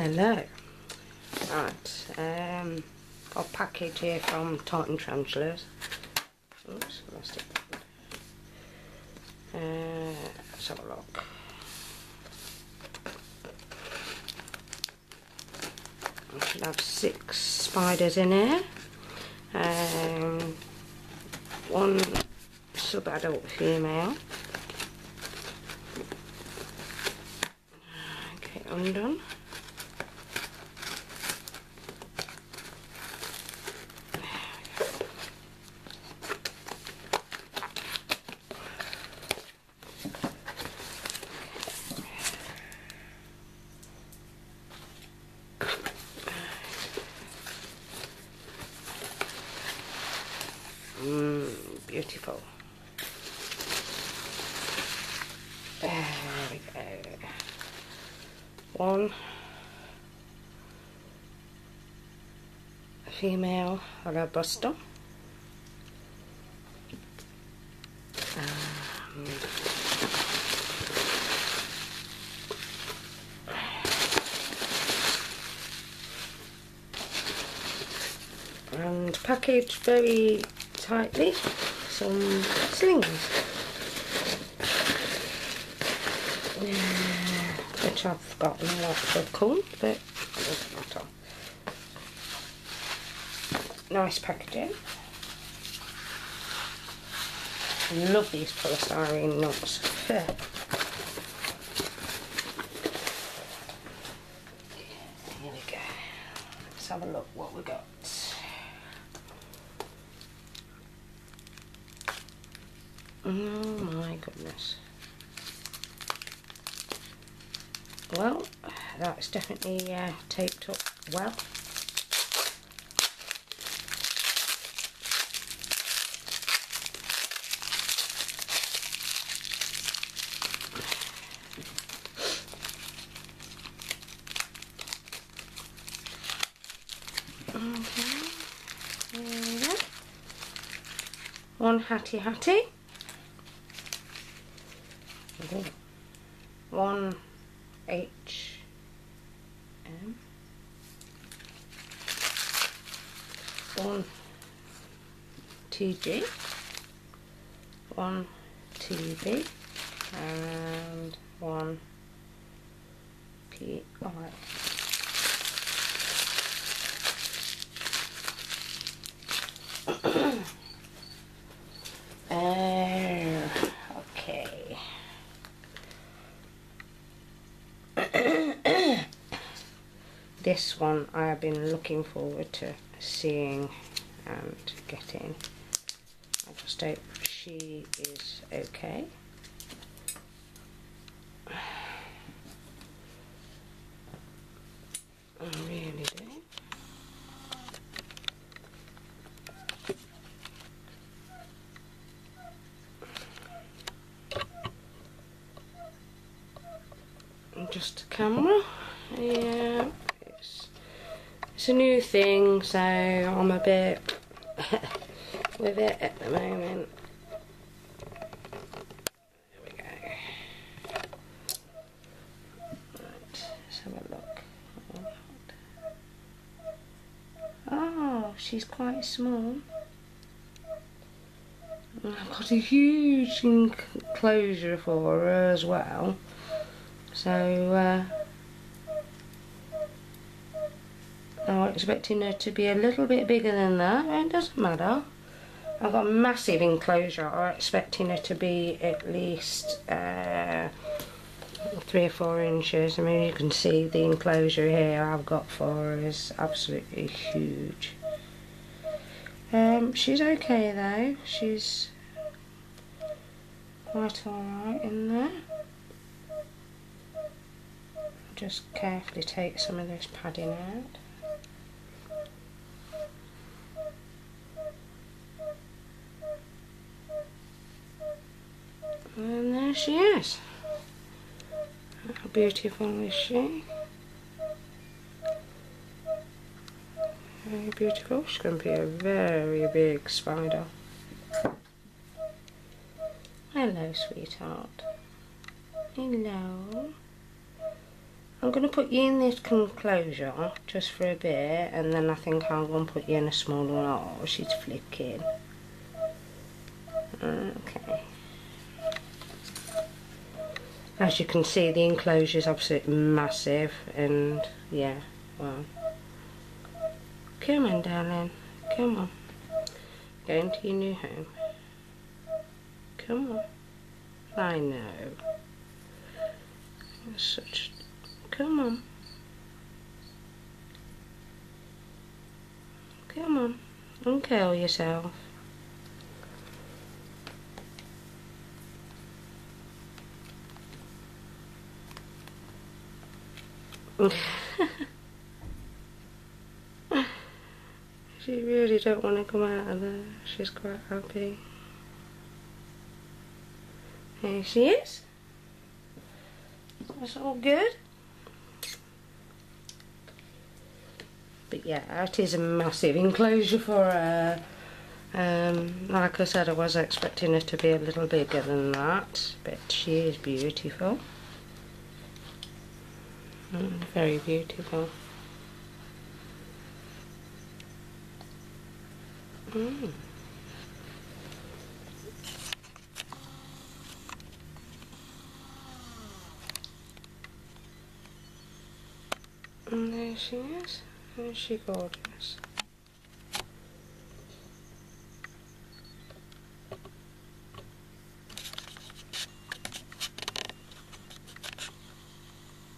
Hello. Right, um, got a package here from Titan Tarantulas. Oops, lost it. Uh, let's have a look. I should have six spiders in here. Um, one sub-adult female. Okay, undone. Mm, beautiful. There we go. One female robusta. Um, and packaged very tightly some slings yeah, which I've forgotten what they're called but it doesn't matter nice packaging love these polystyrene nuts here we go let's have a look what we got Oh my goodness. Well, that's definitely uh, taped up well. Okay, there we go. One hatty hatty. one H M one T G one T V and one P I. uh, okay. this one I have been looking forward to seeing and getting. I just hope she is okay. I really do. just a camera. Yeah, it's, it's a new thing, so I'm a bit with it at the moment. There we go. Right, let's have a look. Oh, she's quite small. I've got a huge enclosure for her as well. So uh, I was expecting her to be a little bit bigger than that. It doesn't matter. I've got a massive enclosure. I'm expecting her to be at least uh, three or four inches. I mean, you can see the enclosure here I've got for her is absolutely huge. Um, she's okay though. She's quite alright in there. Just carefully take some of this padding out. And there she is. How beautiful is she? Very beautiful. She's going to be a very big spider. Hello, sweetheart. Hello. I'm going to put you in this enclosure just for a bit and then I think I'm going to put you in a smaller one. Oh, she's flicking. Okay. As you can see the enclosure is absolutely massive and yeah, well. Come on darling, come on. Going to your new home. Come on. I know. Such Come on. Come on. Don't kill yourself. she really don't want to come out of there. She's quite happy. Here she is. That's all good. But yeah it is a massive enclosure for her um, like I said I was expecting her to be a little bigger than that but she is beautiful mm, very beautiful mm. And there she is. Isn't she gorgeous?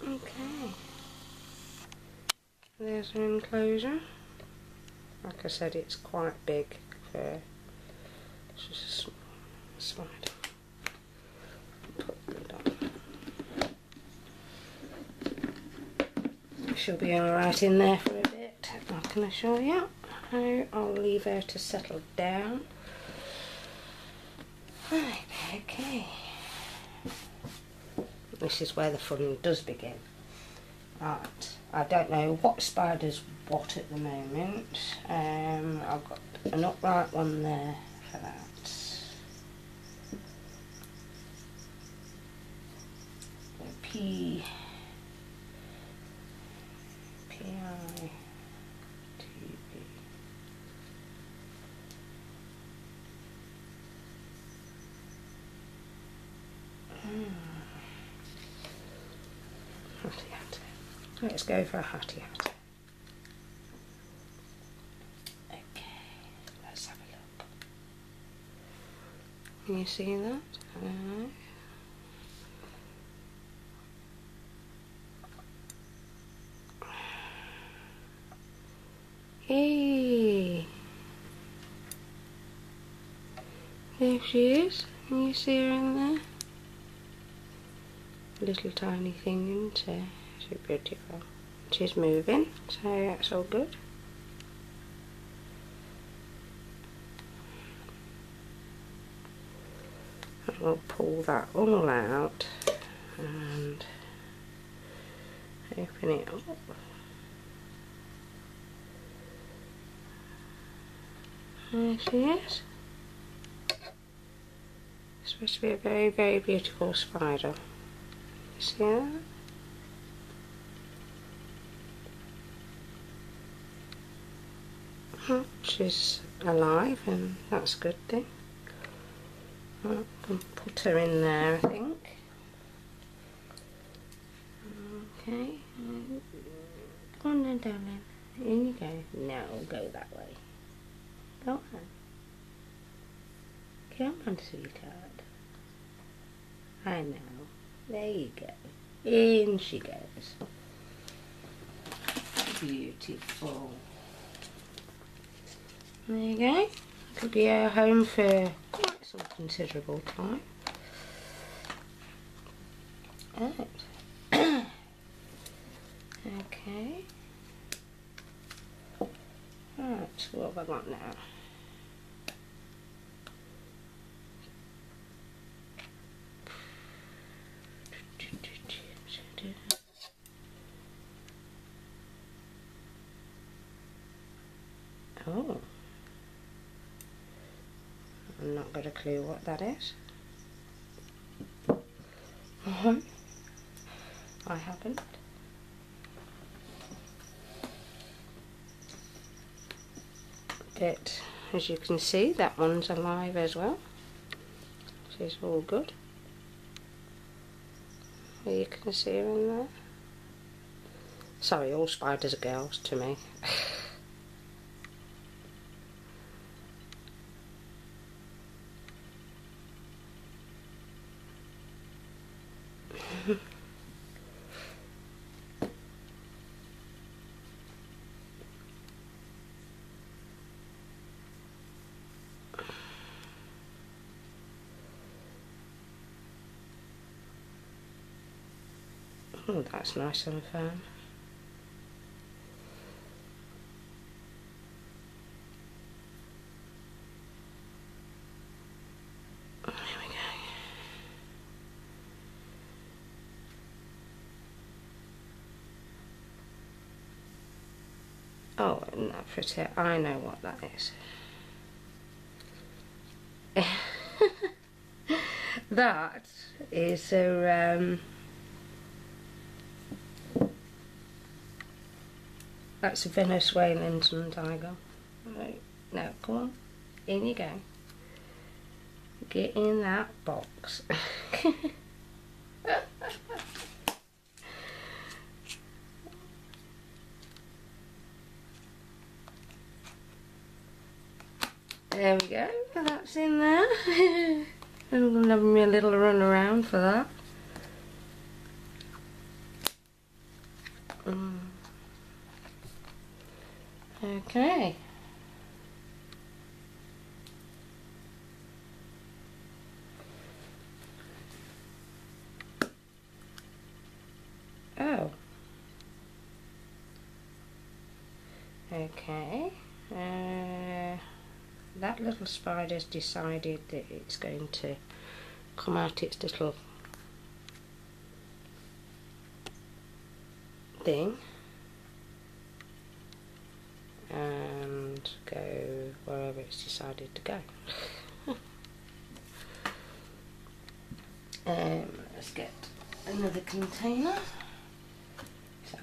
Okay. There's her enclosure. Like I said, it's quite big for it's just a spider. She'll be alright in there for can I show you how I'll leave her to settle down. Right, okay. This is where the fun does begin. Right, I don't know what spider's what at the moment. Um, I've got an upright one there for that. P. P P I Let's go for a hattie hat. Okay, let's have a look. Can you see that? Uh, Hey! There she is. Can you see her in there? Little tiny thing, isn't she? So beautiful. She's moving, so that's all good. I'll pull that all out and open it up. There she is. It's supposed to be a very, very beautiful spider. See that? She's alive and that's a good thing. I put her in there I think. Okay, go on then darling, in you go. No, go that way. Go on. Come on sweetheart. I know. There you go. In she goes. Beautiful. There you go. Could be our home for quite some considerable time. Right. okay. Right, what have I got now? Oh. got a clue what that is. I haven't. But as you can see, that one's alive as well. She's it's all good. You can see her in there. Sorry, all spiders are girls to me. That's nice and firm. There we go. Oh, isn't that pretty? I know what that is. that is a um, That's a Venezuelan tiger. Right, now come on, in you go. Get in that box. there we go, that's in there. I'm going to have me a little run around for that. Mm. Okay. Oh. Okay. Uh, that little spider's decided that it's going to come out its little thing and go wherever it's decided to go. um, let's get another container.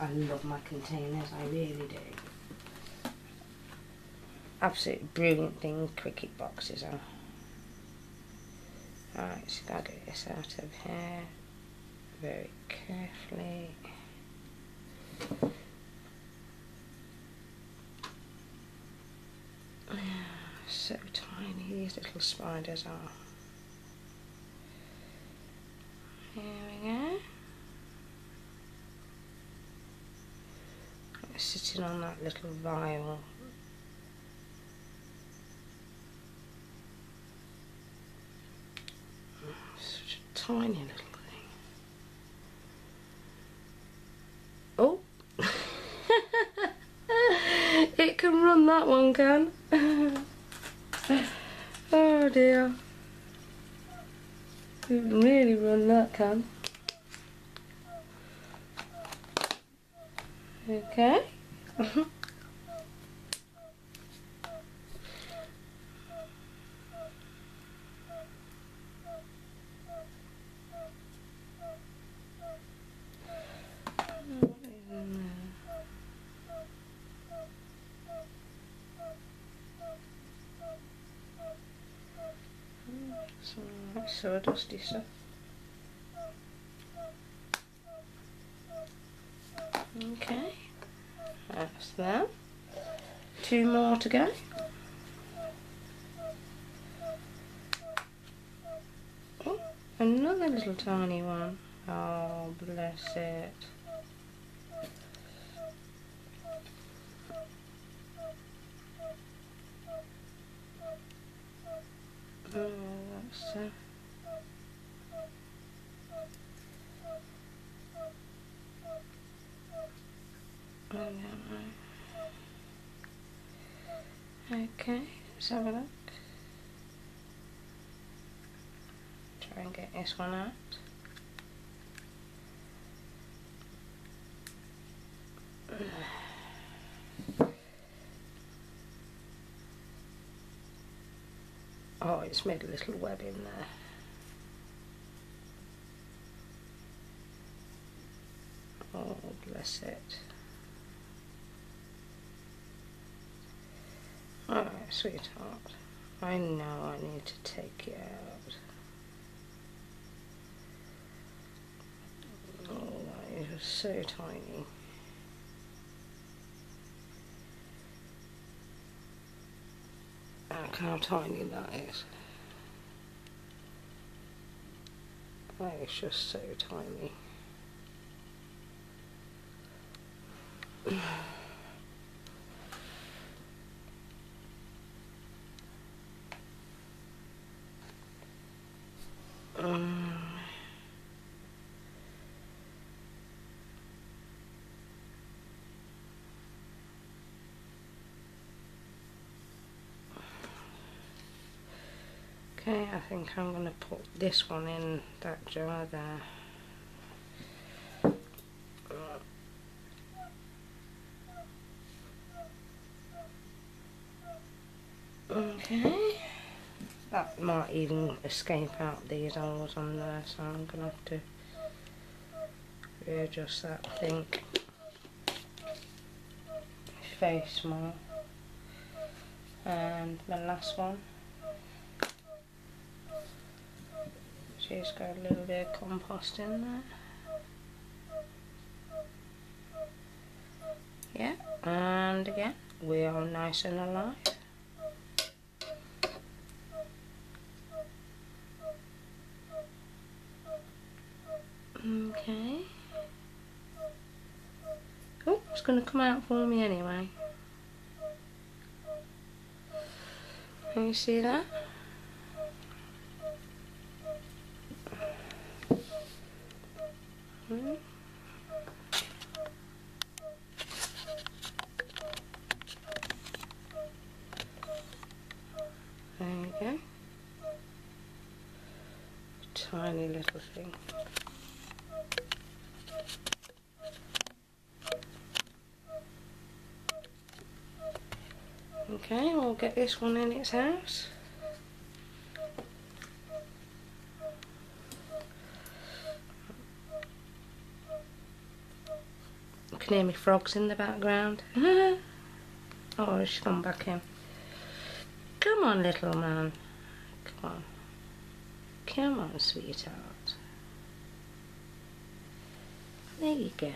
I love my containers, I really do. Absolutely brilliant thing cricket boxes are. Alright, so gotta get this out of here very carefully. so tiny these little spiders are. Here we go. sitting on that little vial. Such a tiny little thing. Oh! it can run that one can. oh dear. It can really run that can. Okay. sawdusty stuff. Okay, that's er that. Two more to go. Oh, another little tiny one. Oh, bless it. Oh, uh, Okay, let's have a look. Try and get this one out. Oh, it's made a little web in there. Oh, bless it. Alright. Sweetheart. I know I need to take you out. Oh, you're so tiny. Look how tiny that is. Is just so tiny. um, Okay, I think I'm going to put this one in that jar there. Okay. That might even escape out these holes on there, so I'm going to have to readjust that, I think. It's very small. And the last one. She's got a little bit of compost in there. Yeah, and again, we are nice and alive. Okay. Oh, it's going to come out for me anyway. Can you see that? Hmm. There go. Tiny little thing. Okay, we'll get this one in its house. You can hear me frogs in the background. oh, she's gone back in. Come on, little man. Come on. Come on, sweetheart. There you go.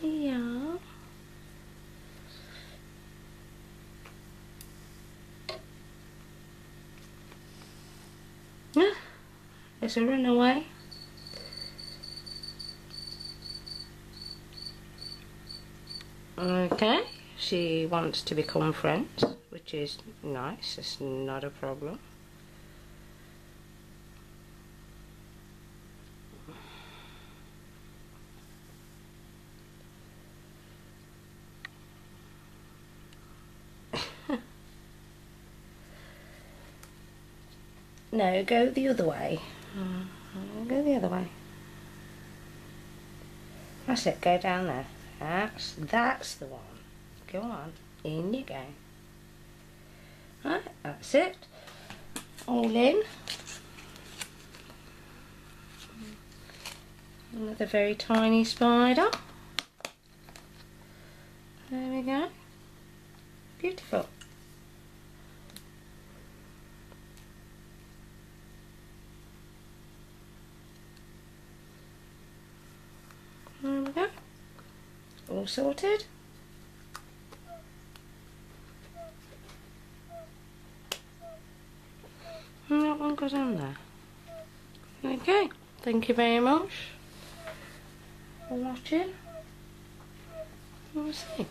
Here. Yeah. Yeah, it's a runaway. Okay, she wants to become friends, which is nice, it's not a problem. No, go the other way. Mm, go the other way. That's it, go down there. That's, that's the one. Go on, in you go. Right, that's it. All in. Another very tiny spider. There we go. Beautiful. There we go. All sorted. And that one goes on there. Okay, thank you very much for watching. We'll see.